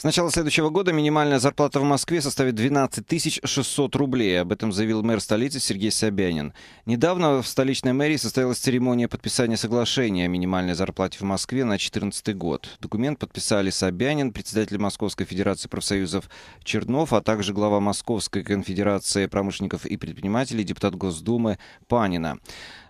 С начала следующего года минимальная зарплата в Москве составит 12 600 рублей. Об этом заявил мэр столицы Сергей Собянин. Недавно в столичной мэрии состоялась церемония подписания соглашения о минимальной зарплате в Москве на 2014 год. Документ подписали Собянин, председатель Московской Федерации профсоюзов Чернов, а также глава Московской конфедерации промышленников и предпринимателей, депутат Госдумы Панина.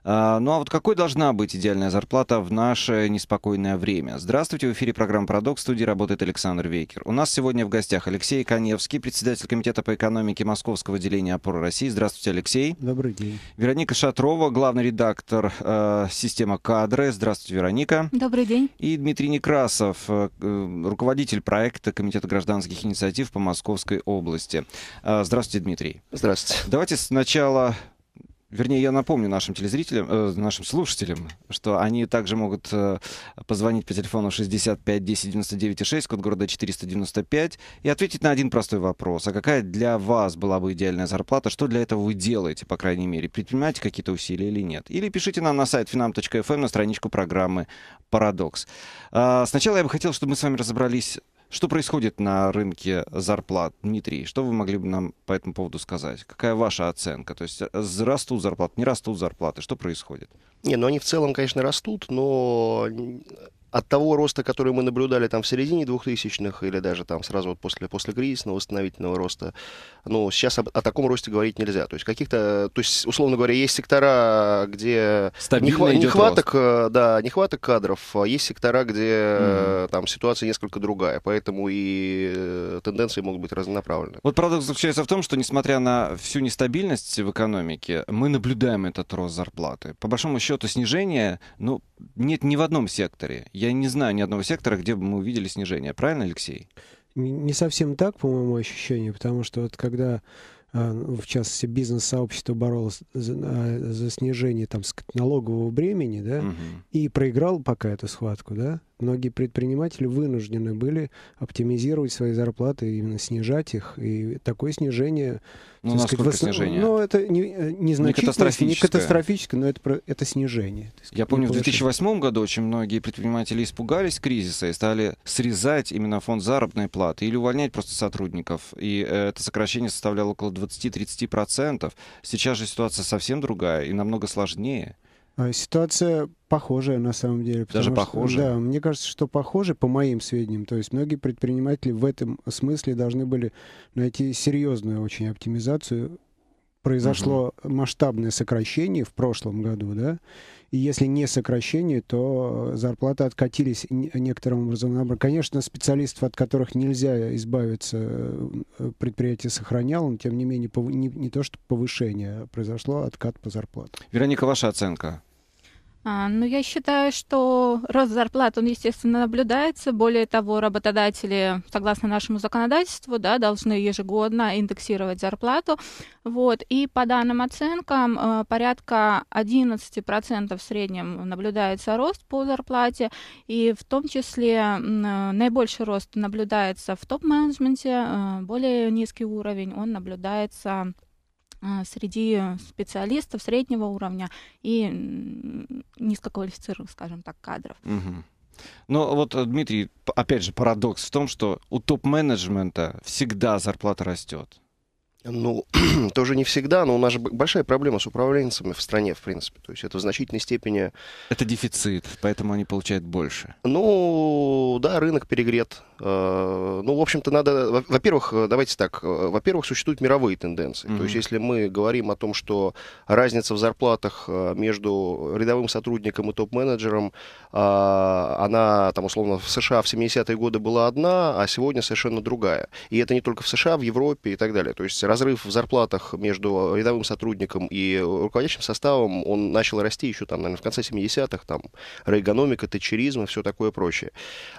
А, ну а вот какой должна быть идеальная зарплата в наше неспокойное время? Здравствуйте, в эфире программа «Продок». В студии работает Александр Вейкер. У нас сегодня в гостях Алексей Коневский, председатель Комитета по экономике Московского отделения опоры России. Здравствуйте, Алексей. Добрый день. Вероника Шатрова, главный редактор э, системы кадры. Здравствуйте, Вероника. Добрый день. И Дмитрий Некрасов, э, руководитель проекта Комитета гражданских инициатив по Московской области. Э, здравствуйте, Дмитрий. Здравствуйте. Давайте сначала Вернее, я напомню нашим телезрителям, э, нашим слушателям, что они также могут э, позвонить по телефону 65 10 99 6, код города 495, и ответить на один простой вопрос. А какая для вас была бы идеальная зарплата? Что для этого вы делаете, по крайней мере? Предпринимаете какие-то усилия или нет? Или пишите нам на сайт finam.fm на страничку программы «Парадокс». Э, сначала я бы хотел, чтобы мы с вами разобрались что происходит на рынке зарплат, Дмитрий? Что вы могли бы нам по этому поводу сказать? Какая ваша оценка? То есть э, растут зарплаты, не растут зарплаты? Что происходит? Не, ну они в целом, конечно, растут, но от того роста, который мы наблюдали там в середине 2000-х или даже там сразу вот после, после кризисного восстановительного роста, ну, сейчас о, о таком росте говорить нельзя. То есть каких-то, то есть, условно говоря, есть сектора, где нехва- нехваток, рост. Э, да, нехваток кадров, а есть сектора, где mm. там ситуация несколько другая, поэтому и э, тенденции могут быть разнонаправлены. Вот парадокс заключается в том, что несмотря на всю нестабильность в экономике, мы наблюдаем этот рост зарплаты. По большому счету снижение, ну, нет ни в одном секторе. Я не знаю ни одного сектора, где бы мы увидели снижение. Правильно, Алексей? Не совсем так, по моему ощущению, потому что вот когда а, в частности, бизнес-сообщество боролось за, а, за снижение там, налогового бремени, да, угу. и проиграл пока эту схватку, да, многие предприниматели вынуждены были оптимизировать свои зарплаты, именно снижать их, и такое снижение... Ну, насколько сказать, снижение? Ну, это не, э, не, не катастрофическое. Не катастрофическое, но это, это снижение. Сказать, Я помню, в 2008 году очень многие предприниматели испугались кризиса и стали срезать именно фонд заработной платы или увольнять просто сотрудников. И э, это сокращение составляло около 20-30%. Сейчас же ситуация совсем другая и намного сложнее. А, ситуация похожая на самом деле. Даже похожая? Да, мне кажется, что похоже по моим сведениям. То есть многие предприниматели в этом смысле должны были найти серьезную очень оптимизацию. Произошло угу. масштабное сокращение в прошлом году, да, и если не сокращение, то зарплаты откатились некоторым образом. Конечно, специалистов, от которых нельзя избавиться, э, предприятие сохраняло, но тем не менее не, не то, что повышение, а произошло откат по зарплатам. Вероника, ваша оценка? А, ну, я считаю, что рост зарплат, он, естественно, наблюдается. Более того, работодатели, согласно нашему законодательству, да, должны ежегодно индексировать зарплату. Вот. И по данным оценкам, э, порядка 11% в среднем наблюдается рост по зарплате. И в том числе э, наибольший рост наблюдается в топ-менеджменте, э, более низкий уровень, он наблюдается среди специалистов среднего уровня и низкоквалифицированных, скажем так, кадров. Угу. Ну вот, Дмитрий, опять же, парадокс в том, что у топ-менеджмента всегда зарплата растет. Ну, тоже не всегда, но у нас же большая проблема с управленцами в стране, в принципе. То есть это в значительной степени... Это дефицит, поэтому они получают больше. Ну, да, рынок перегрет. Э, ну, в общем-то, надо... Во-первых, давайте так. Во-первых, существуют мировые тенденции. Mm-hmm. То есть если мы говорим о том, что разница в зарплатах э, между рядовым сотрудником и топ-менеджером, э, она, там, условно, в США в 70-е годы была одна, а сегодня совершенно другая. И это не только в США, в Европе и так далее. То есть разрыв в зарплатах между рядовым сотрудником и руководящим составом, он начал расти еще там, наверное, в конце 70-х, там, рейгономика, тетчеризм и все такое прочее.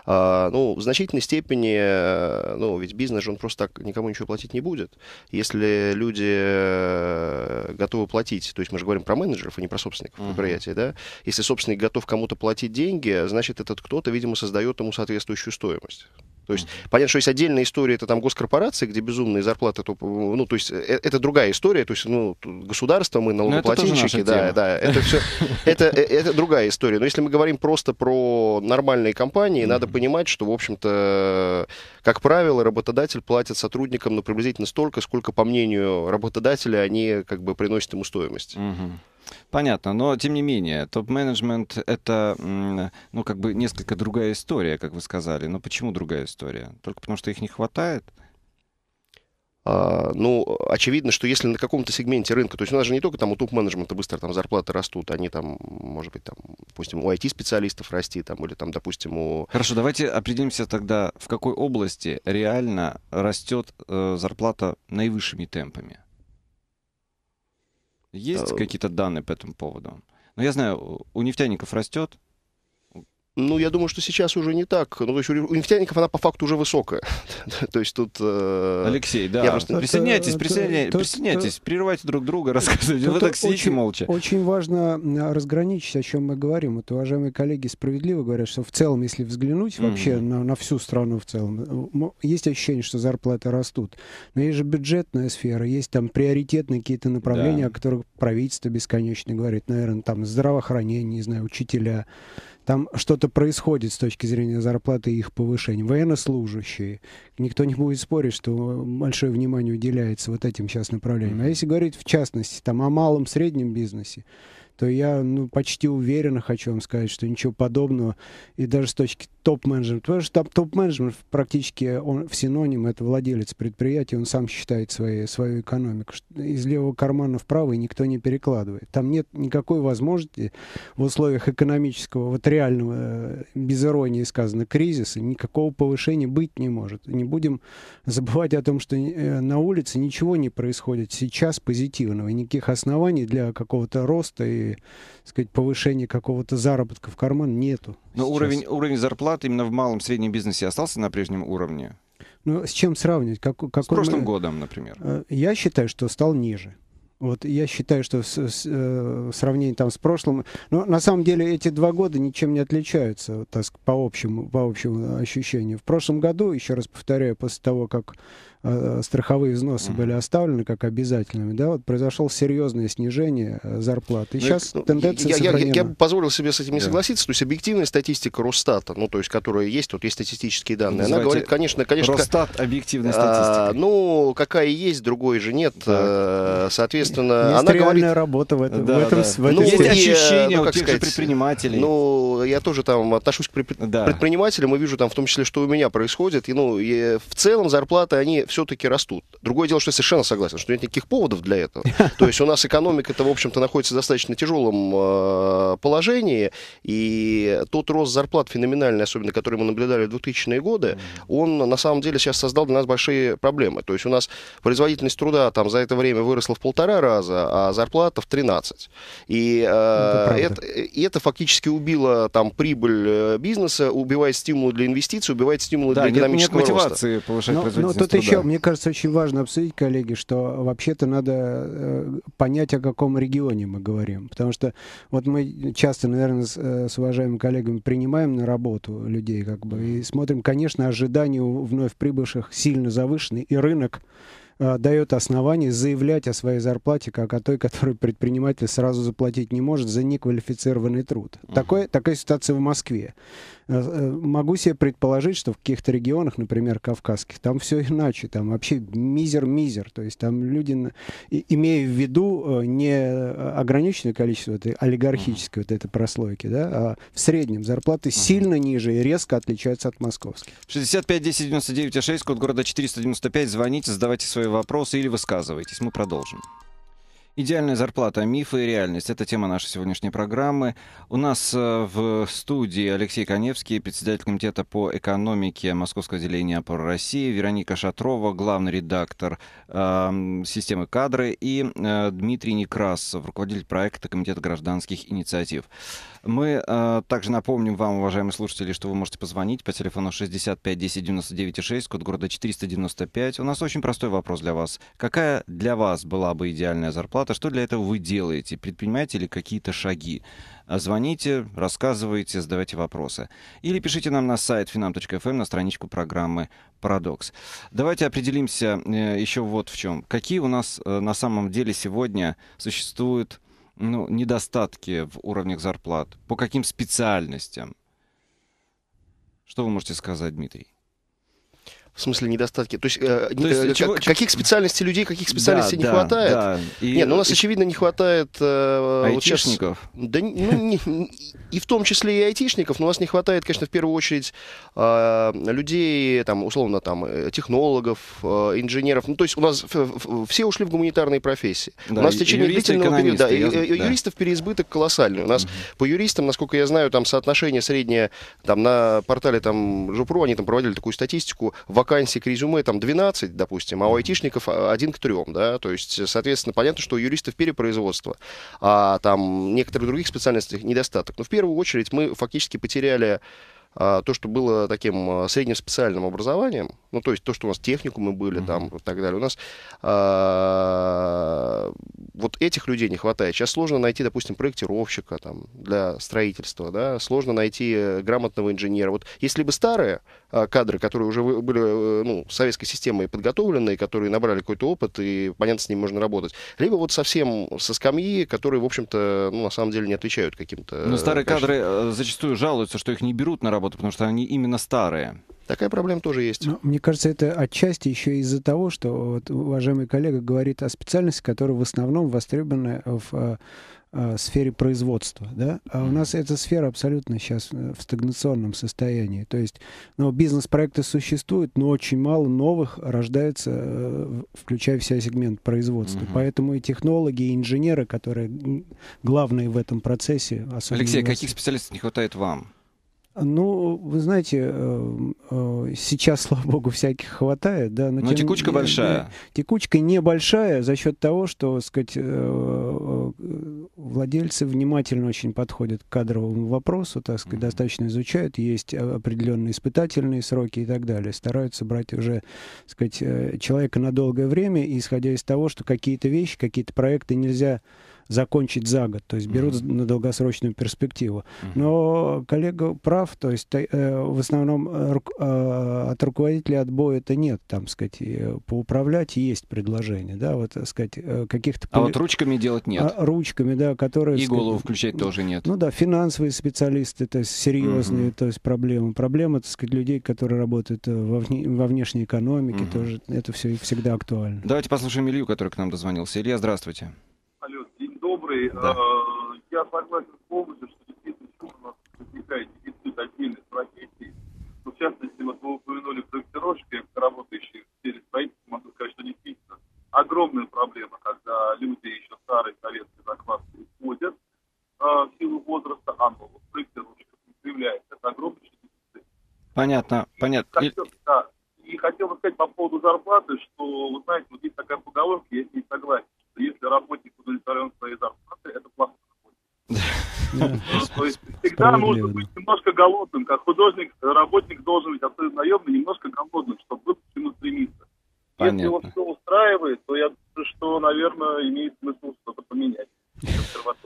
А, ну, в значительной степени, ну, ведь бизнес же он просто так никому ничего платить не будет. Если люди э, готовы платить, то есть мы же говорим про менеджеров, а не про собственников uh-huh. предприятия, да, если собственник готов кому-то платить деньги, значит, этот кто-то, видимо, создает ему соответствующую стоимость. То есть, понятно, что есть отдельная история, это там госкорпорации, где безумные зарплаты, то, ну, то есть, э, это другая история, то есть, ну, государство, мы налогоплательщики, да, да, это все, это, э, это другая история. Но если мы говорим просто про нормальные компании, надо понимать, что, в общем-то, как правило, работодатель платит сотрудникам ну, приблизительно столько, сколько, по мнению работодателя, они как бы приносят ему стоимость. Понятно, но тем не менее, топ-менеджмент это, ну, как бы несколько другая история, как вы сказали. Но почему другая история? Только потому, что их не хватает? А, ну, очевидно, что если на каком-то сегменте рынка, то есть у нас же не только там у топ-менеджмента быстро там зарплаты растут, они там, может быть, там, допустим, у IT-специалистов расти, там, или там, допустим, у... Хорошо, давайте определимся тогда, в какой области реально растет э, зарплата наивысшими темпами. Есть а... какие-то данные по этому поводу? Ну, я знаю, у нефтяников растет, ну, я думаю, что сейчас уже не так. Ну, то есть у нефтяников она по факту уже высокая. то есть тут... Э... Алексей, да. Я просто... Присоединяйтесь, присоединяйтесь, присоединяйтесь, прерывайте друг друга, рассказывайте. Вы так сидите очень, молча. Очень важно разграничить, о чем мы говорим. Вот уважаемые коллеги справедливо говорят, что в целом, если взглянуть mm-hmm. вообще на, на всю страну в целом, есть ощущение, что зарплаты растут. Но есть же бюджетная сфера, есть там приоритетные какие-то направления, да. о которых правительство бесконечно говорит. Наверное, там здравоохранение, не знаю, учителя там что-то происходит с точки зрения зарплаты и их повышения. Военнослужащие. Никто не будет спорить, что большое внимание уделяется вот этим сейчас направлениям. А если говорить в частности там, о малом среднем бизнесе, то я ну, почти уверенно хочу вам сказать, что ничего подобного, и даже с точки топ-менеджмента, потому что топ-менеджмент практически он в синоним, это владелец предприятия, он сам считает свои, свою экономику. Из левого кармана в правый никто не перекладывает. Там нет никакой возможности в условиях экономического, вот реального, э, без иронии сказано, кризиса, никакого повышения быть не может. Не будем забывать о том, что э, на улице ничего не происходит сейчас позитивного, никаких оснований для какого-то роста и сказать, повышения какого-то заработка в карман нету. Но уровень, уровень зарплат именно в малом среднем бизнесе остался на прежнем уровне? Ну, с чем сравнивать? Как, какой с прошлым мы... годом, например. Э, я считаю, что стал ниже. Вот я считаю, что в, с, э, в сравнении там с прошлым, но на самом деле эти два года ничем не отличаются, так, по общему, по общему ощущению. В прошлом году, еще раз повторяю, после того, как Э, страховые взносы mm-hmm. были оставлены как обязательными, да, вот произошло серьезное снижение э, зарплат. И ну, сейчас ну, тенденция я, я, я, бы позволил себе с этим не да. согласиться. То есть объективная статистика Росстата, ну, то есть, которая есть, вот есть статистические данные, Называйте она говорит, конечно, конечно... Росстат объективная статистика. А, ну, какая есть, другой же нет. А, соответственно, есть она реальная говорит... работа в этом. Да, в этом, да. В этом ну, есть ощущение ну, у тех сказать, же предпринимателей. Ну, я тоже там отношусь к да. предпринимателям и вижу там в том числе, что у меня происходит. И, ну, и в целом зарплаты, они все-таки растут. Другое дело, что я совершенно согласен, что нет никаких поводов для этого. То есть у нас экономика-то, в общем-то, находится в достаточно тяжелом э, положении, и тот рост зарплат феноменальный, особенно который мы наблюдали в 2000-е годы, он на самом деле сейчас создал для нас большие проблемы. То есть у нас производительность труда там за это время выросла в полтора раза, а зарплата в 13. И, э, это, и это фактически убило там прибыль э, бизнеса, убивает стимул для инвестиций, убивает стимул да, для экономического нет, нет мотивации роста. повышать но, производительность но тут труда. еще, мне кажется, очень важно обсудить, коллеги, что вообще-то надо э, понять, о каком регионе мы говорим. Потому что вот мы часто, наверное, с, э, с уважаемыми коллегами принимаем на работу людей, как бы, и смотрим, конечно, ожидания у вновь прибывших сильно завышены, и рынок э, дает основание заявлять о своей зарплате, как о той, которую предприниматель сразу заплатить не может за неквалифицированный труд. Uh-huh. Такой, такая ситуация в Москве. Э, э, могу себе предположить, что в каких-то регионах, например, кавказских, там все иначе, там вообще мизер-мизер, то есть там люди, имея в виду э, не ограниченное количество этой олигархической вот этой прослойки, да, а в среднем зарплаты uh-huh. сильно ниже и резко отличаются от московских. 65 10 99 6, код города 495, звоните, задавайте свои вопросы или высказывайтесь, мы продолжим. Идеальная зарплата, мифы и реальность. Это тема нашей сегодняшней программы. У нас э, в студии Алексей Коневский, председатель комитета по экономике Московского отделения «Опора России», Вероника Шатрова, главный редактор э, системы кадры, и э, Дмитрий Некрасов, руководитель проекта Комитета гражданских инициатив. Мы э, также напомним вам, уважаемые слушатели, что вы можете позвонить по телефону 65 10 99 6, код города 495. У нас очень простой вопрос для вас. Какая для вас была бы идеальная зарплата, зарплата. Что для этого вы делаете? Предпринимаете ли какие-то шаги? А звоните, рассказывайте, задавайте вопросы. Или пишите нам на сайт finam.fm на страничку программы «Парадокс». Давайте определимся э, еще вот в чем. Какие у нас э, на самом деле сегодня существуют ну, недостатки в уровнях зарплат? По каким специальностям? Что вы можете сказать, Дмитрий? В смысле недостатки? То есть, э, То есть э, чего, каких чего... специальностей людей, каких специальностей да, не да, хватает? Да. И, Нет, ну у нас, и... очевидно, не хватает... Э, айтишников? Вот сейчас, да, ну, не, и в том числе и айтишников, но у нас не хватает, конечно, в первую очередь э, людей, там, условно, там, э, технологов, э, инженеров. Ну, то есть у нас все ушли в гуманитарные профессии. Да, у нас в течение длительного периода... Да, я, да. Юристов переизбыток колоссальный. У нас угу. по юристам, насколько я знаю, там соотношение среднее, там, на портале там, Жупру, они там проводили такую статистику, вакансий к резюме там 12, допустим, а у айтишников один к трем, да, то есть, соответственно, понятно, что у юристов перепроизводство, а там некоторых других специальностей недостаток. Но в первую очередь мы фактически потеряли а, то, что было таким а, средним специальным образованием, ну, то есть то, что у нас техникумы были mm-hmm. там и так далее, у нас а, вот этих людей не хватает. Сейчас сложно найти, допустим, проектировщика там для строительства, да, сложно найти грамотного инженера. Вот если бы старые а, кадры, которые уже были, э, ну, советской системой подготовленные, которые набрали какой-то опыт, и, понятно, с ними можно работать, либо вот совсем со скамьи, которые, в общем-то, ну, на самом деле не отвечают каким-то... Но старые кадры э, зачастую жалуются, что их не берут на работу работу, потому что они именно старые. Такая проблема тоже есть. Но, мне кажется, это отчасти еще из-за того, что вот, уважаемый коллега говорит о специальности, которая в основном востребована в а, а, сфере производства, да, а у нас эта сфера абсолютно сейчас э, в стагнационном состоянии. То есть, ну, бизнес-проекты существуют, но очень мало новых рождается, э, включая вся сегмент производства. Угу. Поэтому и технологи, и инженеры, которые главные в этом процессе, особенно... Алексей, каких специалистов не хватает вам? Ну, вы знаете, э, э, сейчас, слава богу, всяких хватает, да. Но, но тем, текучка большая. Текучка небольшая за счет того, что, так сказать, э, владельцы внимательно очень подходят к кадровому вопросу, так сказать, mm-hmm. достаточно изучают, есть определенные испытательные сроки и так далее. Стараются брать уже, так сказать, человека на долгое время, исходя из того, что какие-то вещи, какие-то проекты нельзя закончить за год, то есть берут mm-hmm. на долгосрочную перспективу. Mm-hmm. Но коллега прав, то есть э, в основном э, э, от руководителей отбоя это нет, там, сказать, э, поуправлять есть предложение, да, вот, так сказать, э, каких-то... А вот ручками делать нет? А, ручками, да, которые... И голову сказать, включать тоже нет? Ну да, финансовые специалисты, то есть серьезные, mm-hmm. то есть проблемы. Проблемы, так сказать, людей, которые работают во, вне, во внешней экономике, mm-hmm. тоже это все всегда актуально. Давайте послушаем Илью, который к нам дозвонился. Илья, здравствуйте добрый. Да. Э, я согласен полностью, что действительно у нас возникает дефицит отдельных профессий. Но в частности, вот вы упомянули проектировщики, работающие в сфере строительства, могу сказать, что действительно огромная проблема, когда люди еще старой советской закладки уходят э, в силу возраста, а новых проектировщиков не появляется. Это огромный дефицит. Понятно, и понятно. Хотел, да, и хотел бы сказать по поводу зарплаты, что, вы знаете, вот есть такая поговорка, я с ней согласен, что если работник удовлетворен своей зарплатой, это плохо То есть всегда нужно быть немножко голодным. Как художник, работник должен быть, особенно наемный, немножко голодным, чтобы было к чему стремиться. Если его все устраивает, то я думаю, что, наверное, имеет смысл что-то поменять.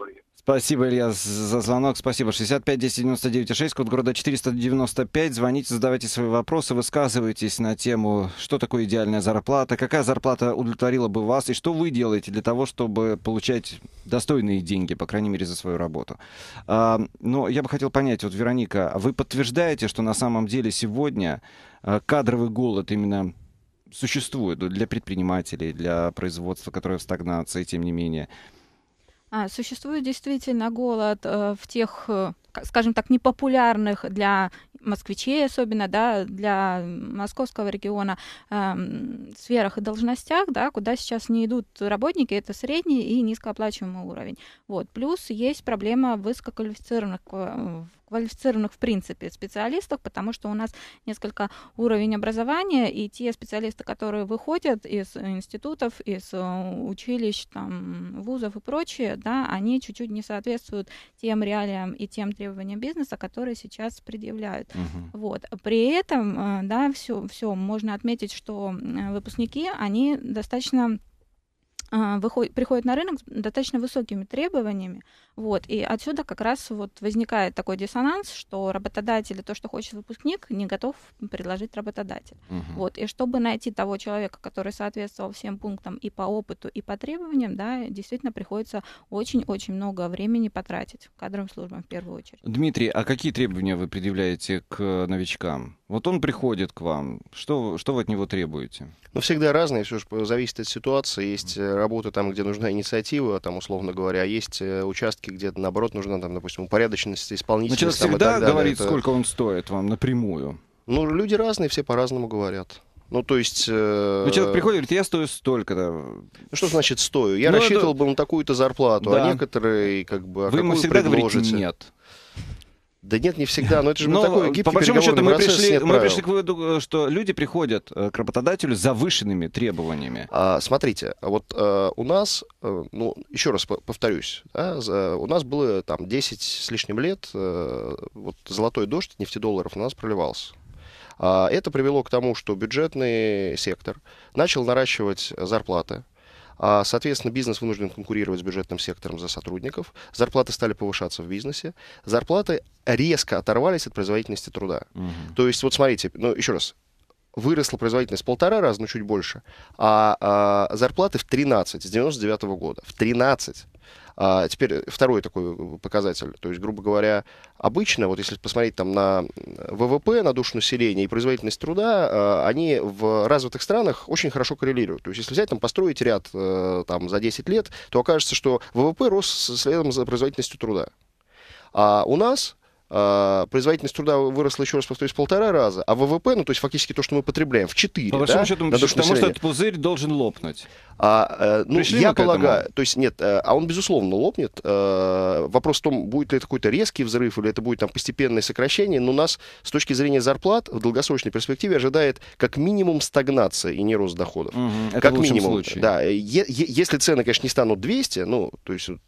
Спасибо, Илья, за звонок. Спасибо. 65 10 99 6, код города 495. Звоните, задавайте свои вопросы, высказывайтесь на тему, что такое идеальная зарплата, какая зарплата удовлетворила бы вас, и что вы делаете для того, чтобы получать достойные деньги, по крайней мере, за свою работу. А, но я бы хотел понять, вот, Вероника, вы подтверждаете, что на самом деле сегодня а, кадровый голод именно существует для предпринимателей, для производства, которое в стагнации, тем не менее. А, существует действительно голод э, в тех, э, скажем так, непопулярных для москвичей особенно, да, для московского региона э, сферах и должностях, да, куда сейчас не идут работники, это средний и низкооплачиваемый уровень. Вот. Плюс есть проблема высококвалифицированных квалифицированных в принципе специалистов, потому что у нас несколько уровень образования, и те специалисты, которые выходят из институтов, из э, училищ, там, вузов и прочее, да, они чуть-чуть не соответствуют тем реалиям и тем требованиям бизнеса, которые сейчас предъявляют. Uh-huh. Вот. При этом, э, да, все, все можно отметить, что выпускники, они достаточно выходит, приходит на рынок с достаточно высокими требованиями, вот, и отсюда как раз вот возникает такой диссонанс, что работодатель то, что хочет выпускник, не готов предложить работодатель. Мгм. Вот, и чтобы найти того человека, который соответствовал всем пунктам и по опыту, и по требованиям, да, действительно приходится очень-очень много времени потратить кадровым службам в первую очередь. Дмитрий, а какие требования вы предъявляете к новичкам? Вот он приходит к вам, что, что вы от него требуете? Ну, всегда разные, все же зависит от ситуации. Есть э, работы там, где нужна инициатива, там, условно говоря, а есть э, участки, где, наоборот, нужна, там, допустим, упорядоченность, Ну, человек исполнительность. там, всегда говорит, Это- сколько он стоит вам напрямую. Ну, люди разные, все по-разному говорят. Ну, то есть... э, Ну, человек приходит и говорит, я стою столько-то. ну, что значит стою? Я Ну, рассчитывал это- бы на такую-то зарплату, Да. а некоторые, как бы, а Вы ему всегда говорите предложите? нет. Да нет, не всегда, но это же Но, такой гибкий по большому счету, мы пришли, мы пришли к выводу, э, что люди приходят э, к работодателю с завышенными требованиями. А, смотрите, вот э, у нас, э, ну, еще раз по- повторюсь, да, за- у нас было там 10 с лишним лет, э, вот золотой дождь нефтедолларов на нас проливался. А, это привело к тому, что бюджетный сектор начал наращивать зарплаты. А, соответственно, бизнес вынужден конкурировать с бюджетным сектором за сотрудников. Зарплаты стали повышаться в бизнесе. Зарплаты резко оторвались от производительности труда. Мгм. То есть, вот смотрите, ну, еще раз, выросла производительность в полтора раза, ну, чуть больше, а, а, зарплаты в 13 с 99 года. В 13. А, теперь второй такой показатель. То есть, грубо говоря, обычно, вот если посмотреть там на ВВП, на душу населения и производительность труда, а, они в развитых странах очень хорошо коррелируют. То есть, если взять, там, построить ряд э, там, за 10 лет, то окажется, что ВВП рос следом за производительностью труда. А у нас производительность труда выросла, еще раз повторюсь, в полтора раза, а ВВП, ну, то есть фактически то, что мы потребляем, в четыре, По большому да, счету, мы на пришли душу к тому, что этот пузырь должен лопнуть. А, э, ну, Пришли я к этому? полагаю, то есть нет, э, а он, безусловно, лопнет. Э, Вопрос в том, будет ли это какой-то резкий взрыв или это будет там постепенное сокращение, но нас с точки зрения зарплат в долгосрочной перспективе ожидает как минимум стагнация и не рост доходов. Мгм. Это как в минимум, случае. да. Е- е- если цены, конечно, не станут 200, ну, то есть вот,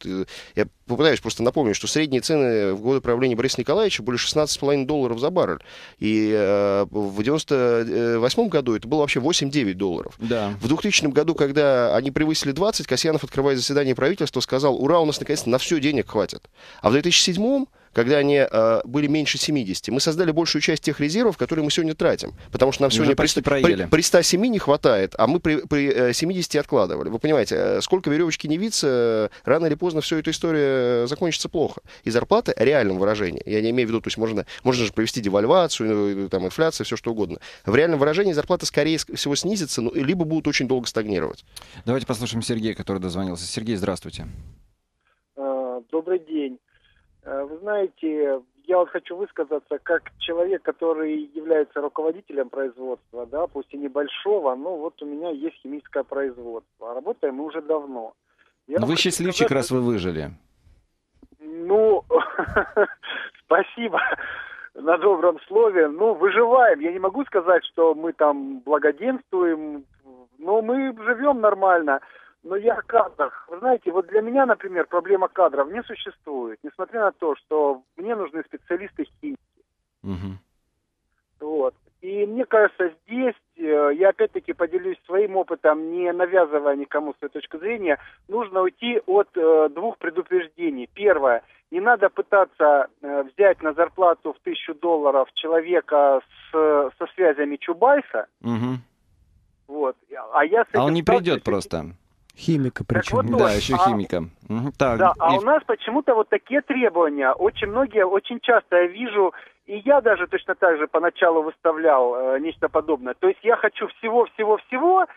я попытаюсь просто напомнить, что средние цены в годы правления Бориса Николаевича были 16,5 долларов за баррель. И э, в 98 году это было вообще 8-9 долларов. Да. В 2000 году, когда они превысили 20, Касьянов, открывая заседание правительства, сказал, ура, у нас наконец-то на все денег хватит. А в 2007 когда они э, были меньше 70, мы создали большую часть тех резервов, которые мы сегодня тратим. Потому что нам сегодня при, ста- при, проели. при 107 не хватает, а мы при, при э, 70 откладывали. Вы понимаете, э, сколько веревочки не виться, э, рано или поздно все эта история э, закончится плохо. И зарплаты в реальном выражении, я не имею в виду, то есть можно, можно же провести девальвацию, э, там, инфляцию, все что угодно. В реальном выражении зарплаты, скорее всего, снизятся, ну, либо будут очень долго стагнировать. Давайте послушаем Сергея, который дозвонился. Сергей, здравствуйте. А, Добрый день. А, Вы знаете, я вот хочу высказаться как человек, который является руководителем производства, да, пусть и небольшого, но вот у меня есть химическое производство. А Работаем мы уже давно. Я Вы счастливчик, сказать, раз вы выжили. Ну, спасибо на добром слове. Ну, выживаем. Я не могу сказать, что мы там благоденствуем, но мы живем нормально. Но я о кадрах. Вы знаете, вот для меня, например, проблема кадров не существует, несмотря на то, что мне нужны специалисты химии. Мгм. Вот. И мне кажется, здесь, э, я опять-таки поделюсь своим опытом, не навязывая никому свою точку зрения, нужно уйти от э, двух предупреждений. Первое, не надо пытаться э, взять на зарплату в тысячу долларов человека с, со связями Чубайса, Мгм. вот, а я А он не придет просто. Химика причем. вот Да, еще а- химика. Так, Да, а и- у нас почему-то вот такие требования. Очень многие, очень часто я вижу, и я даже точно так же поначалу выставлял э, нечто подобное. То есть я хочу всего-всего-всего,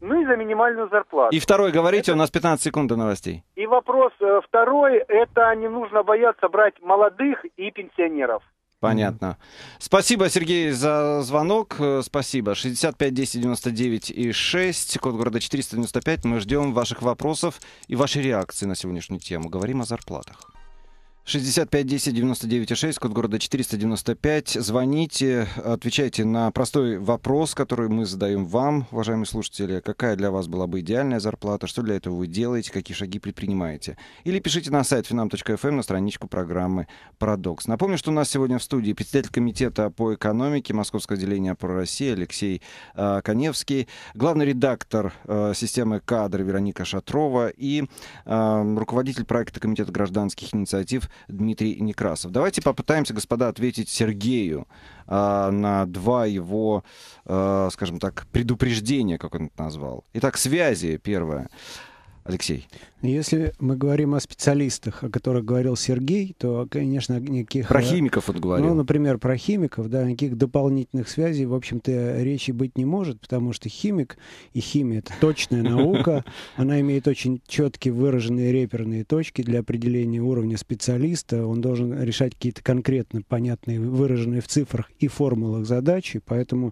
ну и за минимальную зарплату. И второй, говорите, у нас 15 секунд до новостей. И вопрос э, второй, это не нужно бояться брать молодых и пенсионеров. Понятно. Спасибо, Сергей, за звонок. Э, Спасибо. 65 10 99 и 6, код города 495. Мы ждем ваших вопросов и вашей реакции на сегодняшнюю тему. Говорим о зарплатах. 65 10 99 6, код города 495. Звоните, отвечайте на простой вопрос, который мы задаем вам, уважаемые слушатели. Какая для вас была бы идеальная зарплата? Что для этого вы делаете? Какие шаги предпринимаете? Или пишите на сайт finam.fm на страничку программы «Парадокс». Напомню, что у нас сегодня в студии председатель комитета по экономике Московского отделения «Про России» Алексей э, Коневский, главный редактор э, системы кадр Вероника Шатрова и э, руководитель проекта Комитета гражданских инициатив Дмитрий Некрасов. Давайте попытаемся, господа, ответить Сергею э, на два его, э, скажем так, предупреждения, как он это назвал. Итак, связи первое. Алексей. Если мы говорим о специалистах, о которых говорил Сергей, то, конечно, никаких... Про химиков он говорил. Ну, например, про химиков, да, никаких дополнительных связей, в общем-то, речи быть не может, потому что химик и химия — это точная наука, она имеет очень четкие выраженные реперные точки для определения уровня специалиста, он должен решать какие-то конкретно понятные, выраженные в цифрах и формулах задачи, поэтому э,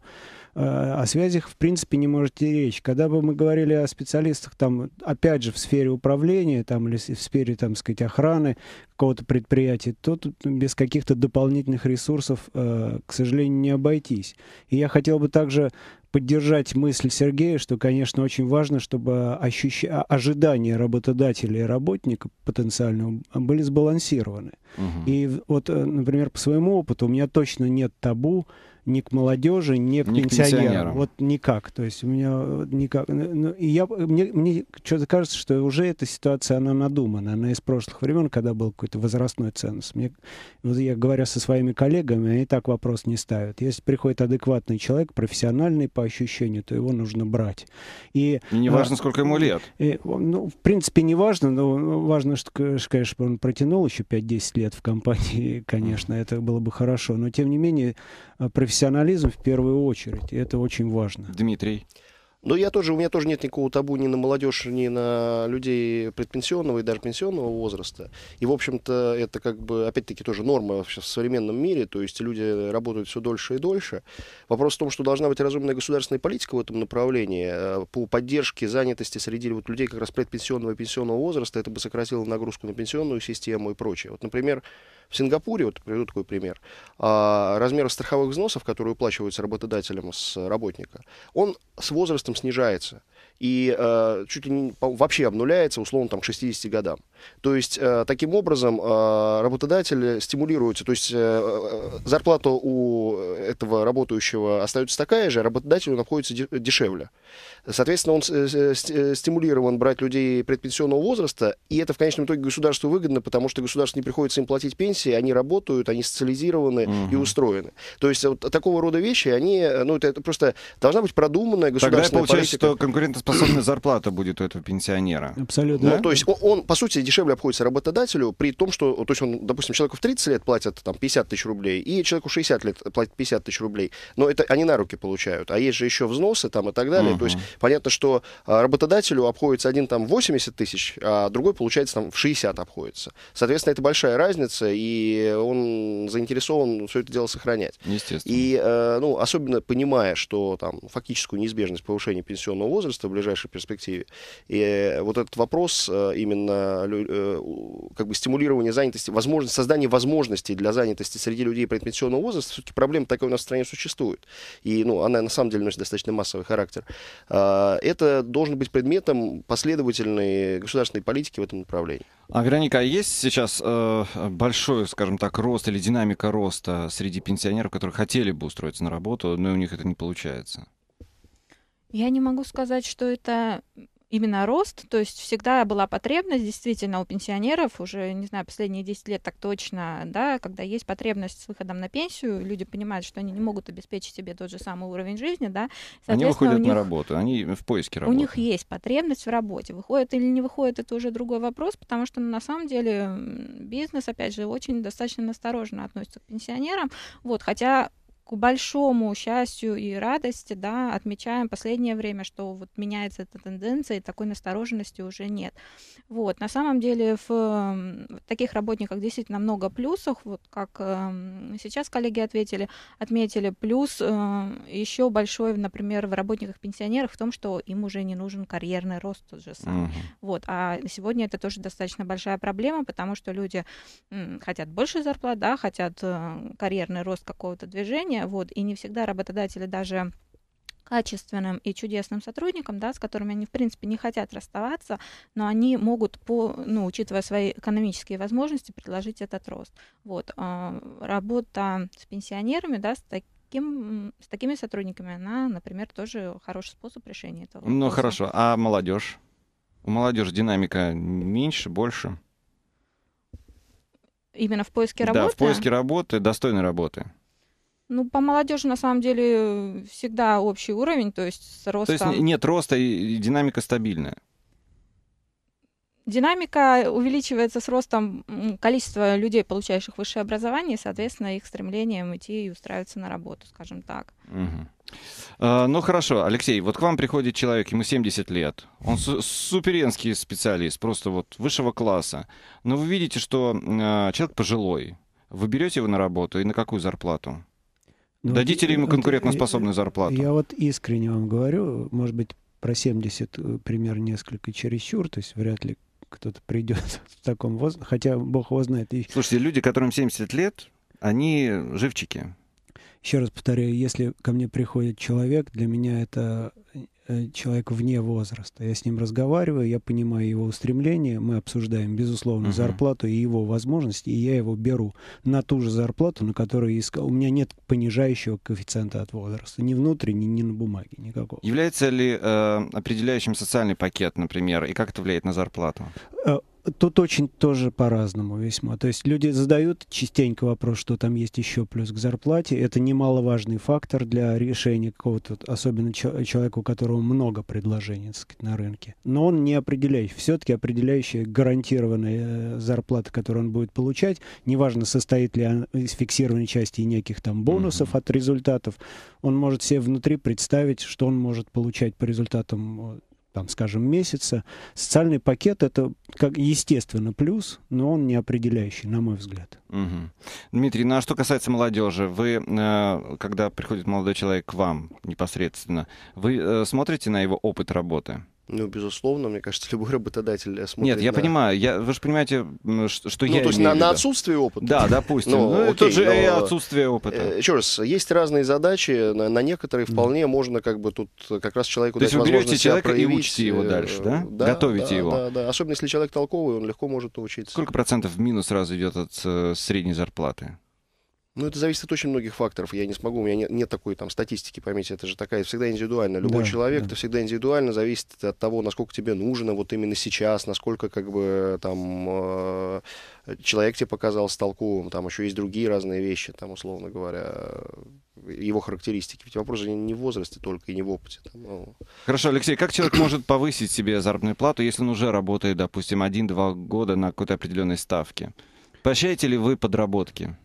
о связях, в принципе, не может идти речь. Когда бы мы говорили о специалистах, там, опять же, в сфере управления, там, или в сфере, там, сказать, охраны какого-то предприятия, то тут без каких-то дополнительных ресурсов, э, к сожалению, не обойтись. И я хотел бы также поддержать мысль Сергея, что, конечно, очень важно, чтобы ощущ... ожидания работодателя и работника потенциального были сбалансированы. Мгм. И вот, э, например, по своему опыту у меня точно нет табу ни к молодежи, ни к Ни к пенсионерам. пенсионерам. Вот никак. То есть у меня никак. Ну, ну, И я, мне, мне что-то кажется, что уже эта ситуация, она надумана. Она из прошлых времен, когда был какой-то возрастной ценз. Мне, вот я говоря со своими коллегами, они так вопрос не ставят. Если приходит адекватный человек, профессиональный по ощущению, то его нужно брать. И И не важно, сколько ему лет. и, ну, в принципе, не важно, но важно, что, конечно, он протянул еще 5-10 лет в компании, конечно, это было бы хорошо. Но, тем не менее, профессионализм в первую очередь, и это очень важно. Дмитрий. Но я тоже, у меня тоже нет никакого табу ни на молодежь, ни на людей предпенсионного и даже пенсионного возраста. И, в общем-то, это как бы, опять-таки, тоже норма сейчас в современном мире, то есть люди работают все дольше и дольше. Вопрос в том, что должна быть разумная государственная политика в этом направлении э, по поддержке занятости среди вот людей как раз предпенсионного и пенсионного возраста. Это бы сократило нагрузку на пенсионную систему и прочее. Вот, например, в Сингапуре, вот приведу такой пример, а, размер страховых взносов, которые уплачиваются работодателем с работника, он с возрастом снижается и э, чуть ли не вообще обнуляется, условно, там, к 60 годам. То есть, э, таким образом, э, работодатель стимулируется, то есть, э, зарплата у этого работающего остается такая же, а работодателю находится де- дешевле. Соответственно, он стимулирован брать людей предпенсионного возраста, и это в конечном итоге государству выгодно, потому что государству не приходится им платить пенсии, они работают, они социализированы и Мгм. устроены. То есть вот такого рода вещи, они, ну, это, это просто должна быть продуманная Тогда государственная получается, политика. что конкурентоспособная зарплата будет у этого пенсионера. Абсолютно. Ну, то есть он, он, по сути, дешевле обходится работодателю, при том, что, то есть он, допустим, человеку в 30 лет платят там 50 тысяч рублей, и человеку 60 лет платят 50 тысяч рублей. Но это они на руки получают. А есть же еще взносы там и так далее. То есть понятно, что а, работодателю обходится один там 80 тысяч, а другой, получается, там в 60 обходится. Соответственно, это большая разница, и он заинтересован все это дело сохранять. Естественно. И, э, ну, особенно понимая, что там фактическую неизбежность повышения пенсионного возраста в ближайшей перспективе, и э, вот этот вопрос э, именно как бы стимулирования занятости, возможность, создания возможностей для занятости среди людей предпенсионного возраста, все-таки проблема такая у нас в стране существует. И, ну, она на самом деле носит достаточно массовый характер. А, Это должен быть предметом последовательной государственной политики в этом направлении. А, Вероника, а есть сейчас э, большой, скажем так, рост или динамика роста среди пенсионеров, которые хотели бы устроиться на работу, но у них это не получается? Я не могу сказать, что это именно рост, то есть всегда была потребность действительно у пенсионеров, уже, не знаю, последние 10 лет так точно, да, когда есть потребность с выходом на пенсию, люди понимают, что они не могут обеспечить себе тот же самый уровень жизни, да, Они выходят у них, на работу, они в поиске у работы. них есть потребность в работе. Выходит или не выходит, это уже другой вопрос, потому что ну, на самом деле бизнес, опять же, очень достаточно настороженно относится к пенсионерам, вот, хотя к большому счастью и радости, да, отмечаем последнее время, что вот меняется эта тенденция, и такой настороженности уже нет. Вот, на самом деле в, в таких работниках действительно много плюсов, вот как э, сейчас коллеги ответили, отметили, плюс э, еще большой, например, в работниках-пенсионерах в том, что им уже не нужен карьерный рост тот же самый. Uh-huh. Вот, а сегодня это тоже достаточно большая проблема, потому что люди м, хотят больше зарплат, да, хотят э, карьерный рост какого-то движения, вот, и не всегда работодатели даже качественным и чудесным сотрудникам, да, с которыми они, в принципе, не хотят расставаться, но они могут, по, ну, учитывая свои экономические возможности, предложить этот рост. Вот. А, работа с пенсионерами, да, с таким, с такими сотрудниками, она, например, тоже хороший способ решения этого ну, вопроса. Ну, хорошо. А молодежь? У молодежи динамика меньше, больше? Именно в поиске работы? Да, в поиске работы, достойной работы. Ну, по молодежи на самом деле всегда общий уровень, то есть с ростом... То есть нет роста и динамика стабильная? Динамика увеличивается с ростом количества людей, получающих высшее образование, и, соответственно, их стремлением идти и устраиваться на работу, скажем так. Угу. А, ну хорошо, Алексей, вот к вам приходит человек, ему 70 лет, он су- суперенский специалист, просто вот высшего класса, но вы видите, что э, человек пожилой, вы берете его на работу и на какую зарплату? Ну, Дадите ли ему конкурентоспособную зарплату? Я вот искренне вам говорю, может быть, про 70 э, пример несколько чересчур, то есть вряд ли кто-то придет в таком возрасте, хотя бог его знает. Слушайте, люди, которым 70 лет, они живчики. Еще раз повторяю, если ко мне приходит человек, для меня это Э, человек вне возраста. Я с ним разговариваю, я понимаю его устремления, мы обсуждаем, безусловно, uh-huh. зарплату и его возможности, и я его беру на ту же зарплату, на которую искал. У меня нет понижающего коэффициента от возраста, ни внутренне, ни на бумаге, никакого. Является ли э, определяющим социальный пакет, например, и как это влияет на зарплату? Э, Тут очень тоже по-разному весьма. То есть люди задают частенько вопрос, что там есть еще плюс к зарплате. Это немаловажный фактор для решения какого-то, особенно человека, у которого много предложений так сказать, на рынке. Но он не определяющий. Все-таки определяющая гарантированная э, зарплата, которую он будет получать, неважно, состоит ли она из фиксированной части и неких там бонусов mm-hmm. от результатов, он может себе внутри представить, что он может получать по результатам там, скажем, месяца. Социальный пакет это как естественно плюс, но он не определяющий, на мой взгляд. Угу. Дмитрий, ну а что касается молодежи, вы, э, когда приходит молодой человек к вам непосредственно, вы э, смотрите на его опыт работы? Ну, безусловно, мне кажется, любой работодатель смотрит Нет, я на... понимаю, я, вы же понимаете, что, что ну, я то есть на, на отсутствие опыта? Да, допустим. Ну, ну окей, тут же но... и отсутствие опыта. Э, еще раз, есть разные задачи, на, на некоторые вполне mm. можно как бы тут как раз человеку то дать есть вы берете человека проявить. и учите его дальше, да? да Готовите да, его? Да, да, особенно если человек толковый, он легко может научиться. Сколько процентов в минус сразу идет от э, средней зарплаты? Ну, это зависит от очень многих факторов. Я не смогу, у меня нет, нет такой там статистики, поймите, это же такая всегда индивидуально. Любой да, человек, да. это всегда индивидуально, зависит от того, насколько тебе нужно вот именно сейчас, насколько как бы там э, человек тебе показался толковым, там еще есть другие разные вещи, там, условно говоря, его характеристики. Ведь вопрос же не в возрасте только и не в опыте. Там, ну... Хорошо, Алексей, как человек может повысить себе заработную плату, если он уже работает, допустим, один-два года на какой-то определенной ставке? Поощряете ли вы подработки?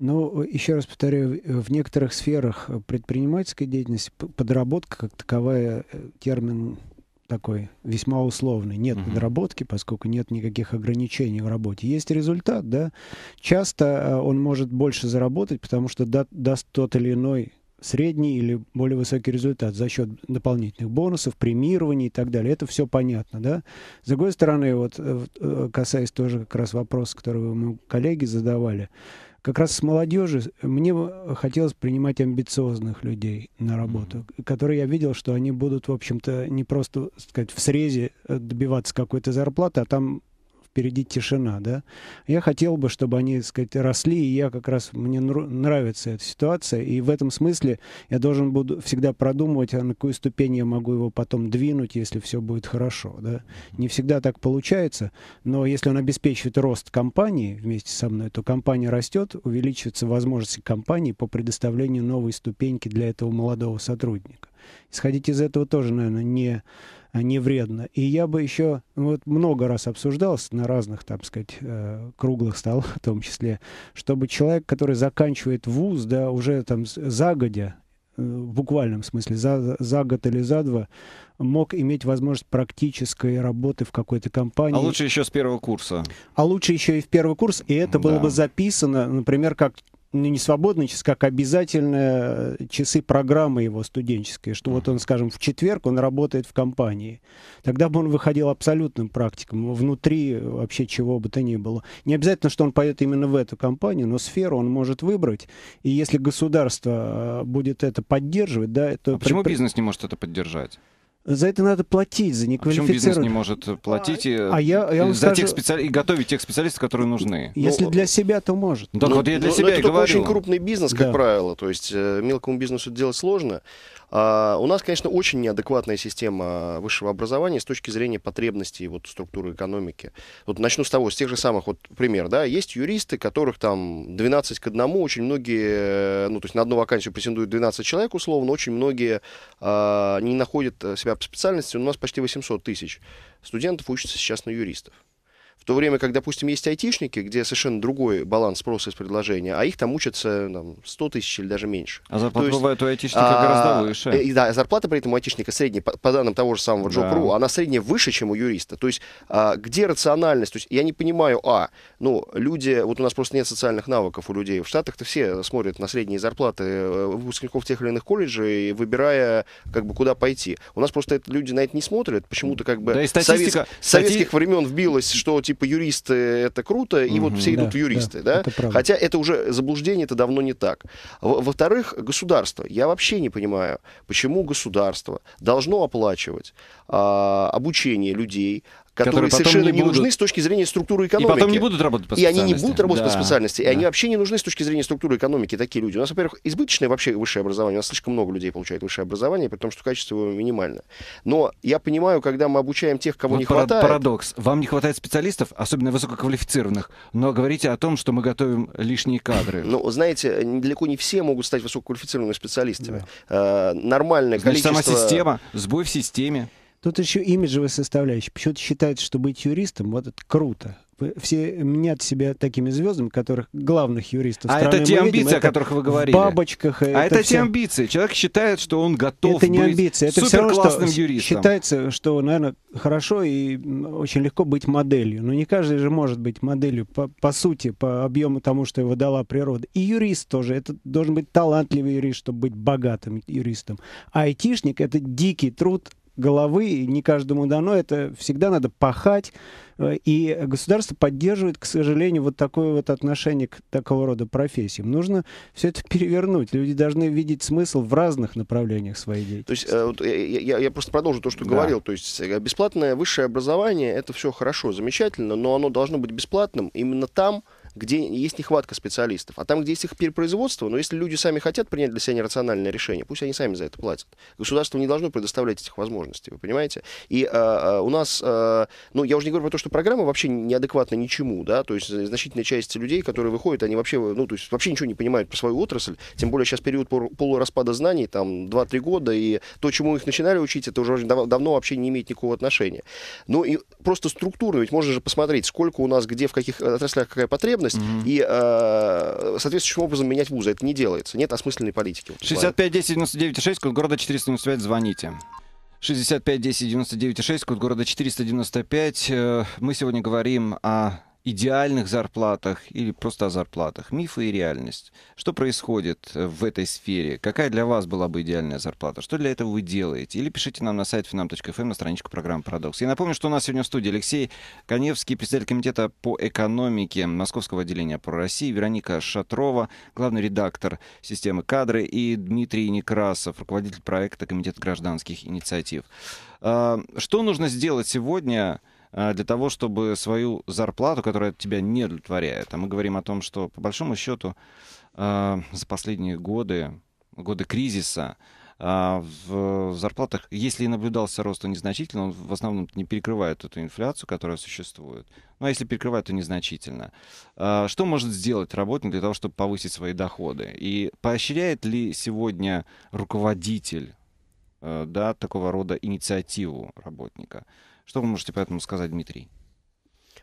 Ну, еще раз повторяю, в некоторых сферах предпринимательской деятельности подработка как таковая э, термин такой весьма условный. Нет uh-huh. подработки, поскольку нет никаких ограничений в работе. Есть результат, да. Часто э, он может больше заработать, потому что да, даст тот или иной средний или более высокий результат за счет дополнительных бонусов, премирований и так далее. Это все понятно, да. С другой стороны, вот э, касаясь тоже как раз вопроса, который вы моему коллеге задавали, как раз с молодежи мне хотелось принимать амбициозных людей на работу, mm-hmm. которые я видел, что они будут, в общем-то, не просто, сказать, в срезе добиваться какой-то зарплаты, а там впереди тишина, да. Я хотел бы, чтобы они, так сказать, росли, и я как раз, мне нравится эта ситуация, и в этом смысле я должен буду всегда продумывать, а на какую ступень я могу его потом двинуть, если все будет хорошо, да. Не всегда так получается, но если он обеспечивает рост компании вместе со мной, то компания растет, увеличиваются возможности компании по предоставлению новой ступеньки для этого молодого сотрудника. Исходить из этого тоже, наверное, не не вредно. И я бы еще ну, вот много раз обсуждалось на разных, так сказать, э, круглых столах в том числе, чтобы человек, который заканчивает вуз, да, уже там загодя, э, в буквальном смысле, за, за год или за два, мог иметь возможность практической работы в какой-то компании. А лучше еще с первого курса. А лучше еще и в первый курс. И это да. было бы записано, например, как ну, не свободный час, как обязательно э, часы программы его студенческой, что вот он, скажем, в четверг он работает в компании. Тогда бы он выходил абсолютным практиком, внутри вообще чего бы то ни было. Не обязательно, что он пойдет именно в эту компанию, но сферу он может выбрать. И если государство э, будет это поддерживать, да, то... А почему бизнес не может это поддержать? За это надо платить, за неквалифицированных. А почему бизнес не может платить и, а я, я за скажу... тех специали... и готовить тех специалистов, которые нужны? Если ну, для себя, то может. Ну, так вот я для ну, себя но это и говорю. очень крупный бизнес, как да. правило. То есть э, мелкому бизнесу это делать сложно. А, у нас, конечно, очень неадекватная система высшего образования с точки зрения потребностей вот, структуры экономики. Вот начну с того, с тех же самых, вот пример, да, есть юристы, которых там 12 к 1, очень многие, ну, то есть на одну вакансию претендуют 12 человек, условно, очень многие а, не находят себя по специальности, у нас почти 800 тысяч студентов учатся сейчас на юристов. В то время как, допустим, есть айтишники, где совершенно другой баланс спроса и предложения, а их там учатся там, 100 тысяч или даже меньше. А зарплата есть, бывает у айтишника а, гораздо выше. И, да, зарплата при этом у айтишника средняя, по, по данным того же самого Job.ru, да. она средняя выше, чем у юриста. То есть а, где рациональность? То есть я не понимаю, а, ну, люди, вот у нас просто нет социальных навыков у людей. В Штатах-то все смотрят на средние зарплаты э, выпускников тех или иных колледжей, выбирая, как бы, куда пойти. У нас просто это, люди на это не смотрят, почему-то как бы да, статистика, совет, советских времен вбилось, что типа юристы это круто, и вот все идут да, в юристы, да? да? Это Хотя это уже заблуждение, это давно не так. Во-вторых, государство. Я вообще не понимаю, почему государство должно оплачивать а, обучение людей, которые, которые совершенно не, не будут... нужны с точки зрения структуры экономики. И потом не будут работать по специальности. И они не будут работать да. по специальности, и да. они вообще не нужны с точки зрения структуры экономики, такие люди. У нас, во-первых, избыточное вообще высшее образование, у нас слишком много людей получает высшее образование, при том, что качество его минимально. Но я понимаю, когда мы обучаем тех, кого вот не пара- хватает... Парадокс. Вам не хватает специалистов, особенно высококвалифицированных, но говорите о том, что мы готовим лишние кадры. Ну, знаете, далеко не все могут стать высококвалифицированными специалистами. Да. Нормальное Значит, количество... сама система, сбой в системе. Тут еще имиджевая составляющая. Почему-то считается, что быть юристом, вот это круто. Все мнят себя такими звездами, которых главных юристов А это те амбиции, видим, о которых вы говорили. В бабочках. А это, это все... те амбиции. Человек считает, что он готов это не быть амбиции. Это все равно, что юристом. Считается, что, наверное, хорошо и очень легко быть моделью. Но не каждый же может быть моделью по, по сути, по объему тому, что его дала природа. И юрист тоже. Это должен быть талантливый юрист, чтобы быть богатым юристом. А айтишник — это дикий труд головы, не каждому дано, это всегда надо пахать, э, и государство поддерживает, к сожалению, вот такое вот отношение к такого рода профессиям. Нужно все это перевернуть. Люди должны видеть смысл в разных направлениях своей деятельности. То есть э, я, я просто продолжу то, что да. говорил. То есть э, бесплатное высшее образование, это все хорошо, замечательно, но оно должно быть бесплатным именно там, где есть нехватка специалистов. А там, где есть их перепроизводство, но если люди сами хотят принять для себя нерациональное решение, пусть они сами за это платят. Государство не должно предоставлять этих возможностей, вы понимаете? И а, а, у нас, а, ну, я уже не говорю про то, что программа вообще неадекватна ничему, да, то есть значительная часть людей, которые выходят, они вообще, ну, то есть вообще ничего не понимают про свою отрасль, тем более сейчас период полураспада знаний, там, 2-3 года, и то, чему их начинали учить, это уже дав давно вообще не имеет никакого отношения. Ну, и просто структура, ведь можно же посмотреть, сколько у нас, где, в каких отраслях какая потребность, потребность угу. и э, соответствующим образом менять вузы. Это не делается. Нет осмысленной политики. 65 10 99 6, код города 495, звоните. 65 10 99 6, код города 495. Э, мы сегодня говорим о идеальных зарплатах или просто о зарплатах. Мифы и реальность. Что происходит в этой сфере? Какая для вас была бы идеальная зарплата? Что для этого вы делаете? Или пишите нам на сайт finam.fm на страничку программы «Парадокс». Я напомню, что у нас сегодня в студии Алексей Коневский, председатель комитета по экономике Московского отделения по России, Вероника Шатрова, главный редактор системы кадры, и Дмитрий Некрасов, руководитель проекта Комитета гражданских инициатив. А, что нужно сделать сегодня для того, чтобы свою зарплату, которая тебя не удовлетворяет, а мы говорим о том, что по большому счету а, за последние годы, годы кризиса, а, в зарплатах, если и наблюдался рост, то незначительно, он в основном не перекрывает эту инфляцию, которая существует. Ну, а если перекрывает, то незначительно. Что может сделать работник для того, чтобы повысить свои доходы? И поощряет ли сегодня руководитель э, да, такого рода инициативу работника. Что вы можете по этому сказать, Дмитрий?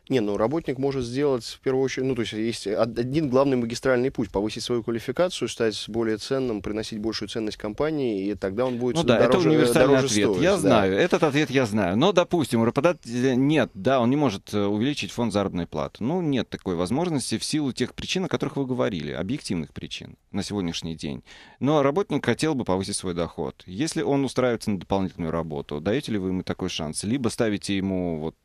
Не, ну работник может сделать в первую очередь, ну то есть есть один главный магистральный путь, повысить свою квалификацию, стать более ценным, приносить большую ценность компании, и тогда он будет ну, да, дороже, это универсальный дороже ответ. стоить. Я да. знаю, этот ответ я знаю. Но, допустим, у работодателя нет, да, он не может э, увеличить фонд заработной платы. Ну, нет такой возможности в силу тех причин, о которых вы говорили, объективных причин на сегодняшний день. Но работник хотел бы повысить свой доход. Если он устраивается на дополнительную работу, даете ли вы ему такой шанс? Либо ставите ему вот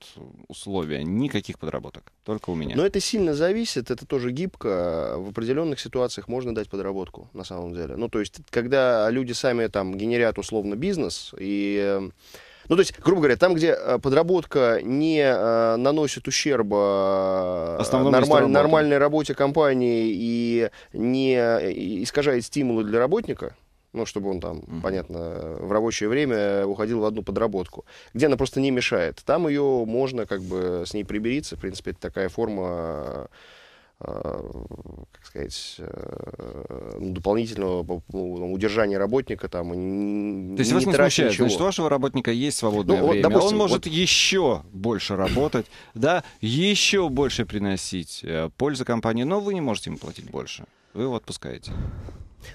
условия, никаких подработок, только у меня. Но это сильно зависит, это тоже гибко. В определенных ситуациях можно дать подработку, на самом деле. Ну, то есть, когда люди сами там генерят условно бизнес и... Ну, то есть, грубо говоря, там, где э, подработка не э, наносит ущерба Основному нормаль, нормальной работе компании и не искажает стимулы для работника, ну, чтобы он там, Мгм. понятно, в рабочее время уходил в одну подработку, где она просто не мешает. Там ее можно как бы с ней прибериться. В принципе, это такая форма, э, как сказать, э, дополнительного ну, удержания работника там. То есть вас не смущает, ничего. значит, у вашего работника есть свободное Ну, вот, время, допустим, он может вот- еще больше работать, да, еще больше приносить э, пользу компании, но вы не можете ему платить больше. Вы его отпускаете.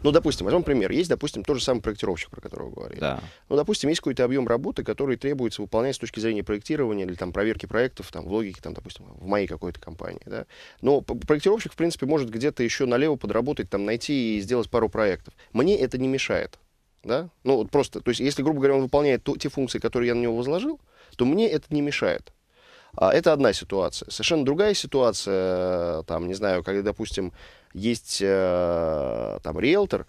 Ну, допустим, возьмем пример. Есть, допустим, тот же самый проектировщик, про которого говорили. Да. Ну, допустим, есть какой-то объем работы, который требуется выполнять с точки зрения проектирования или там проверки проектов, там, в логике, там, допустим, в моей какой-то компании, да. Но проектировщик, в принципе, может где-то еще налево подработать, там, найти и сделать пару проектов. Мне это не мешает, да. Ну, вот просто, то есть, если, грубо говоря, он выполняет ту- те функции, которые я на него возложил, то мне это не мешает. А это одна ситуация. Совершенно другая ситуация, э, там, не знаю, когда, допустим, есть э, там риэлтор,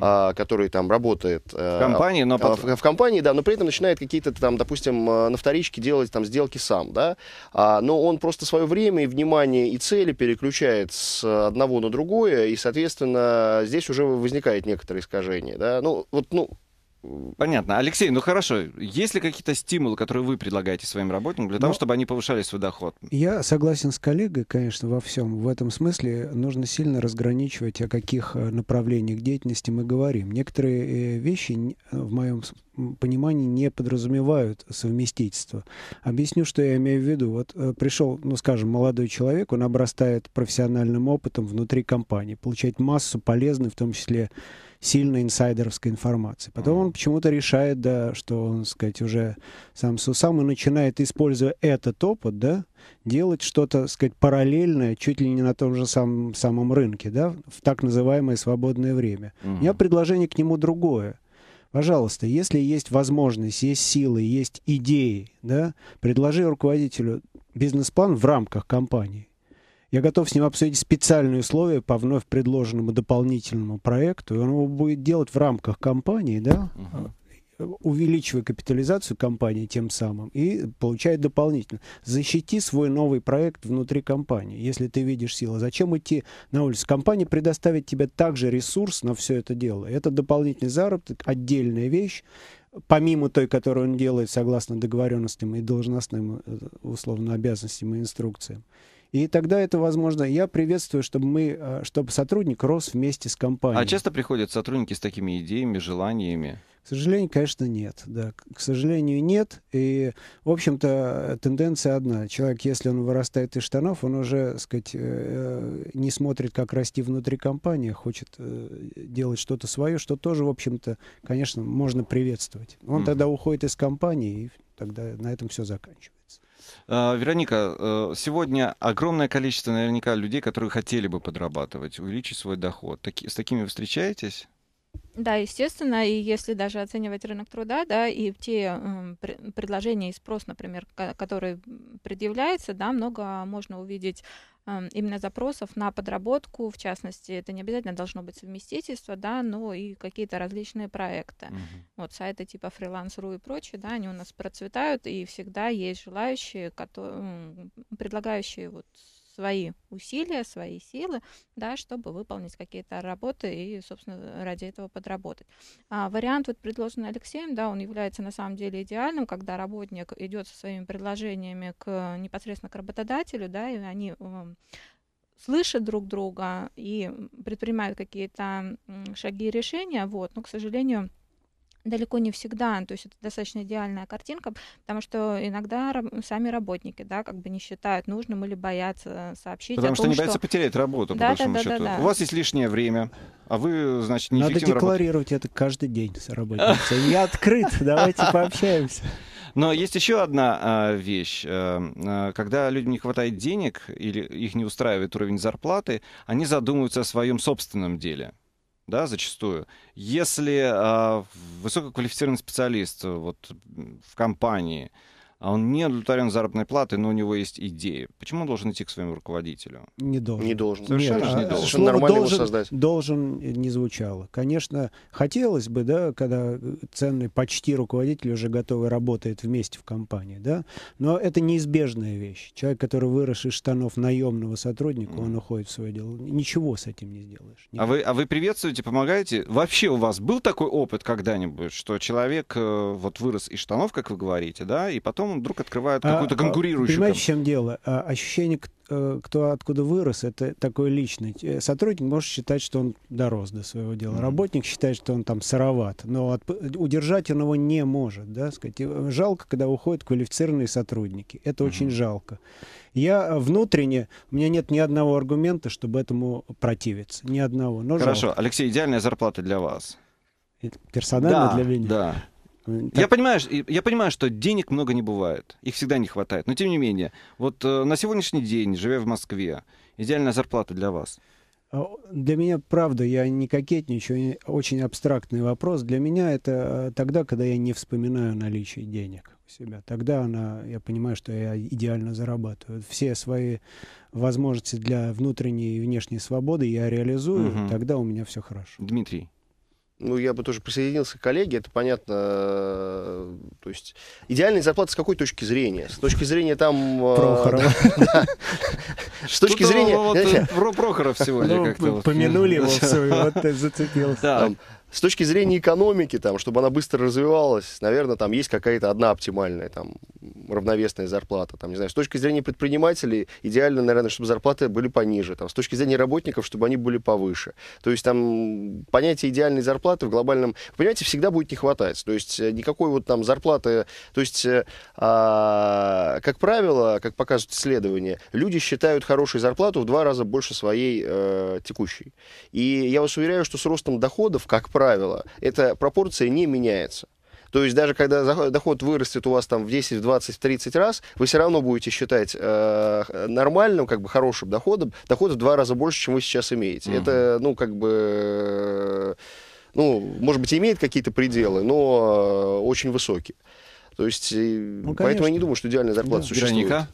а, который там работает э, В компании, но а, потом- в, в компании, да, но при этом начинает какие-то там, допустим, на вторичке делать там сделки сам, да, но он просто свое время и внимание и цели переключает с одного на другое, и, соответственно, здесь уже возникает некоторое искажение, да, ну, вот, ну, Понятно. Алексей, ну хорошо, есть ли какие-то стимулы, которые вы предлагаете своим работникам для того, Ну, чтобы они повышали свой доход? Я согласен с коллегой, конечно, во всем. В этом смысле нужно сильно разграничивать, о каких э, направлениях деятельности мы говорим. Некоторые э, вещи, в моем понимании, не подразумевают совместительство. Объясню, что я имею в виду. Вот э, пришел, ну, скажем, молодой человек, он обрастает профессиональным опытом внутри компании, получает массу полезной, в том числе сильной инсайдеровской информации. Потом он почему-то решает, да, что он, сказать, уже сам с усам и начинает, используя этот опыт, да, делать что-то, сказать, параллельное, чуть ли не на том же самом, самом рынке, да, в так называемое свободное время. У меня предложение к нему другое. Пожалуйста, если есть возможность, есть силы, есть идеи, да, предложи руководителю бизнес-план в рамках компании. Я готов с ним обсудить специальные условия по вновь предложенному дополнительному проекту, и он его будет делать в рамках компании, да, увеличивая капитализацию компании тем самым и получает дополнительно. Защити свой новый проект внутри компании, если ты видишь силы. Зачем идти на улицу? Компания предоставит тебе также ресурс на все это дело. Это дополнительный заработок, отдельная вещь, помимо той, которую он делает согласно договоренностям и должностным э, условно обязанностям и инструкциям. И тогда это возможно. Я приветствую, чтобы мы, э, чтобы сотрудник рос вместе с компанией. А часто приходят сотрудники с такими идеями, желаниями? К сожалению, конечно, нет. Да, к сожалению, нет. И, в общем-то, тенденция одна. Человек, если он вырастает из штанов, он уже, так сказать, э, не смотрит, как расти внутри компании, а хочет э, делать что-то свое, что тоже, в общем-то, конечно, можно приветствовать. Он Мгм. тогда уходит из компании, и тогда на этом все заканчивается. А, Вероника, э, сегодня огромное количество наверняка людей, которые хотели бы подрабатывать, увеличить свой доход. Таки- с такими встречаетесь? Да, естественно, и если даже оценивать рынок труда, да, и те пре- предложения и спрос, например, ко- который предъявляется, да, много можно увидеть ам, именно запросов на подработку, в частности, это не обязательно должно быть совместительство, да, но и какие-то различные проекты. Мгм. Вот сайты типа фриланс.ру и прочее, да, они у нас процветают, и всегда есть желающие, которые, предлагающие вот свои усилия, свои силы, да, чтобы выполнить какие-то работы и, собственно, ради этого подработать. А вариант, вот предложенный Алексеем, да, он является на самом деле идеальным, когда работник идет со своими предложениями к непосредственно к работодателю, да, и они м, слышат друг друга и предпринимают какие-то шаги и решения, вот, но, к сожалению, далеко не всегда, то есть это достаточно идеальная картинка, потому что иногда сами работники, да, как бы не считают нужным или боятся сообщить Потому о что том, они боятся потерять работу, по Да, да, большому да, да, счету. да. У вас есть лишнее время, а вы, значит, Надо неэффективно работаете. декларировать это каждый день с работником. Я открыт, давайте пообщаемся. Но есть еще одна а, вещь. А, а, когда людям не хватает денег или их не устраивает уровень зарплаты, они задумываются о своем собственном деле. Да, зачастую. Если а, высококвалифицированный специалист э, вот, в компании, а он не удовлетворен заработной платой, но у него есть идеи, почему он должен идти к своему руководителю? Не должен. Не должен. Совершенно же не а, должен. Совершенно слово нормально его должен, создать. должен не звучало. Конечно, хотелось бы, да, когда ценный почти руководитель уже готовый работает вместе в компании, да, но это неизбежная вещь. Человек, который вырос из штанов наемного сотрудника, он уходит в свое дело. Ничего с этим не сделаешь. А вы, а вы приветствуете, помогаете? Вообще у вас был такой опыт когда-нибудь, что человек э, вот вырос из штанов, как вы говорите, да, и потом он вдруг открывает А, какую-то а, конкурирующую... Понимаете, в чем дело? А, Ощущение, э, кто откуда вырос, это такое личное. Э, Сотрудник может считать, что он дорос до своего дела. Мгм. Работник считает, что он там сыроват. Но отп- удержать он его не может. Да, сказать. Э, Жалко, когда уходят квалифицированные сотрудники. Это очень Мгм. жалко. Я внутренне, у меня нет ни одного аргумента, чтобы этому противиться. Ни одного. Но Хорошо, жалко. Алексей, идеальная зарплата для вас. Персонально да, для меня. Да. Э, Я так, понимаю, я понимаю, что денег много не бывает. Их всегда не хватает. Но тем не менее, вот э, на сегодняшний день, живя в Москве, идеальная зарплата для вас. А, Для меня, правда, я не кокетничаю, очень абстрактный вопрос. Для меня это э, тогда, когда я не вспоминаю наличие денег у себя. Тогда она, я понимаю, что я идеально зарабатываю. Все свои возможности для внутренней и внешней свободы я реализую, Мгм. тогда у меня все хорошо. Дмитрий. Ну, я бы тоже присоединился к коллеге, это понятно. э, То есть идеальная зарплата с какой точки зрения? С точки зрения там... э, Прохорова. С точки зрения... э, про Прохоров сегодня Ну, как-то вот. Помянули его все, и вот зацепился. С точки зрения экономики, там, чтобы она быстро развивалась, наверное, там есть какая-то одна оптимальная, там, равновесная зарплата. Там, не знаю, с точки зрения предпринимателей, идеально, наверное, чтобы зарплаты были пониже. Там, с точки зрения работников, чтобы они были повыше. То есть там понятие идеальной зарплаты в глобальном... Понимаете, всегда будет не хватать. То есть э, никакой вот там зарплаты... То есть, э, а, как правило, как показывают исследования, люди считают хорошую зарплату в два раза больше своей э, текущей. И я вас уверяю, что с ростом доходов, как правило, эта пропорция не меняется. То есть даже когда доход вырастет у вас там в 10, в 20, в 30 раз, вы все равно будете считать э, нормальным, как бы хорошим доходом, доход в два раза больше, чем вы сейчас имеете. Мгм. Это, ну, как бы... ну, может быть, имеет какие-то пределы, но э, очень высокие. То есть, э, поэтому я не думаю, что идеальная зарплата Да. существует. Вероника.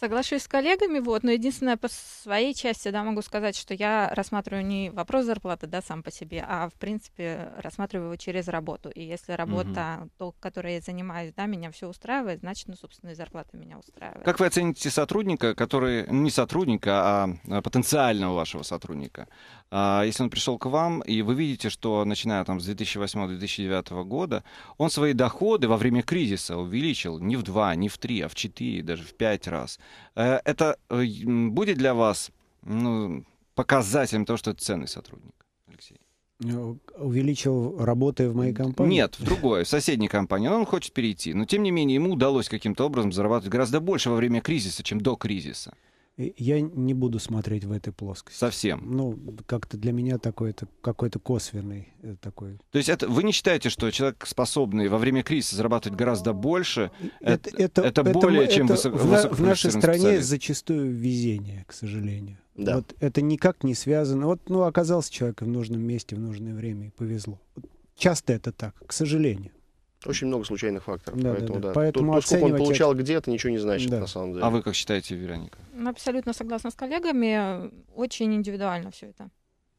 Соглашусь с коллегами, вот, но единственное, по своей части, да, могу сказать, что я рассматриваю не вопрос зарплаты, да, сам по себе, а, в принципе, рассматриваю его через работу. И если работа, то, которой я занимаюсь, да, меня все устраивает, значит, ну, собственно, и зарплата меня устраивает. Как вы оцените сотрудника, который не сотрудника, а а потенциального вашего сотрудника? А, Если он пришел к вам, и вы видите, что начиная там с 2008-2009 года, он свои доходы во время кризиса увеличил не в два, не в три, а в четыре, даже в пять раз. Э, Это э, будет для вас ну, показателем того, что это ценный сотрудник, Алексей? Э, Увеличил, работая в моей компании? Нет, в другой, в соседней компании. Он хочет перейти. Но, тем не менее, ему удалось каким-то образом зарабатывать гораздо больше во время кризиса, чем до кризиса. Я не буду смотреть в этой плоскости. Совсем. Ну, как-то для меня такой это какой-то косвенный э, такой. То есть это, вы не считаете, что человек, способный во время кризиса зарабатывать гораздо больше, это, это более чем это высоко- в, в нашей стране специалист? зачастую везение, к сожалению. Да. Вот это никак не связано. Вот, ну, оказался человек в нужном месте в нужное время и повезло. Часто это так, к сожалению. Очень много случайных факторов. Да, поэтому, да. да. Поэтому то, то, сколько он получал где-то, ничего не значит Да. на самом деле. А вы как считаете, Вероника? Ну, Абсолютно согласна с коллегами, очень индивидуально все это.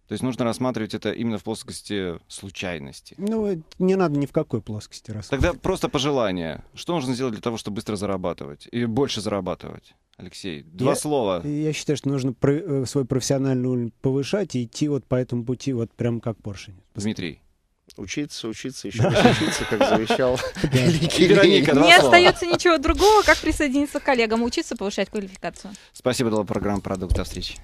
То есть нужно рассматривать это именно в плоскости случайности. Ну, это не надо ни в какой плоскости раз. Тогда просто пожелание. Что нужно сделать для того, чтобы быстро зарабатывать? И больше зарабатывать? Алексей, два Я- слова. Я считаю, что нужно про- э, свой профессиональный уровень повышать и идти вот по этому пути вот прям как поршень. Дмитрий. Учиться, учиться, еще раз учиться, как завещал великий Вероника, Не остается ничего другого, как присоединиться к коллегам, учиться повышать квалификацию. Спасибо, это была программа «Продукт». До встречи.